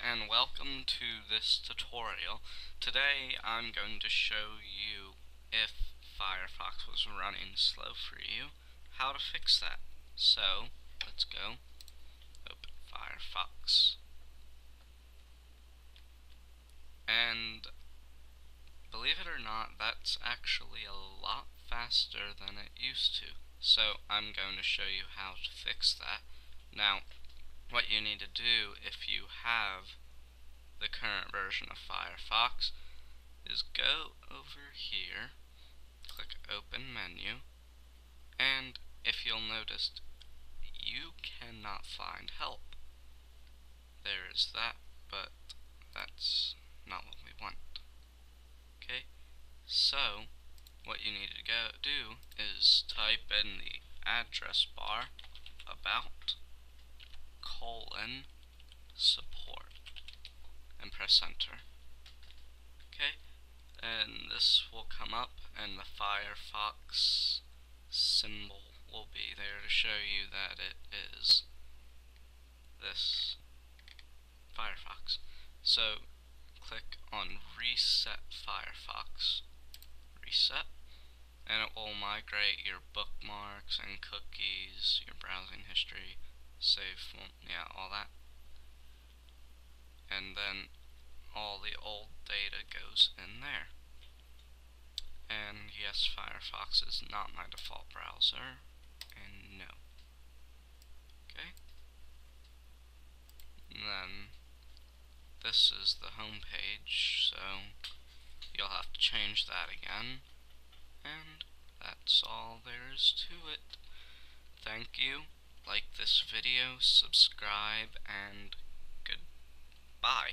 and welcome to this tutorial. Today I'm going to show you if Firefox was running slow for you, how to fix that. So, let's go. Open Firefox. And believe it or not, that's actually a lot faster than it used to. So I'm going to show you how to fix that. Now, what you need to do if you have the current version of Firefox is go over here, click open menu, and if you'll notice, you cannot find help. There is that, but that's not what we want. Okay, so what you need to go do is type in the address bar about colon support and press enter. Okay, and this will come up and the Firefox symbol will be there to show you that it is this Firefox. So click on reset Firefox, reset, and it will migrate your bookmarks and cookies, your browsing history, save, yeah, all that. And then all the old data goes in there. And yes, Firefox is not my default browser, and no. Okay? And then this is the home page, so you'll have to change that again. And that's all there is to it. Thank you like this video, subscribe, and goodbye.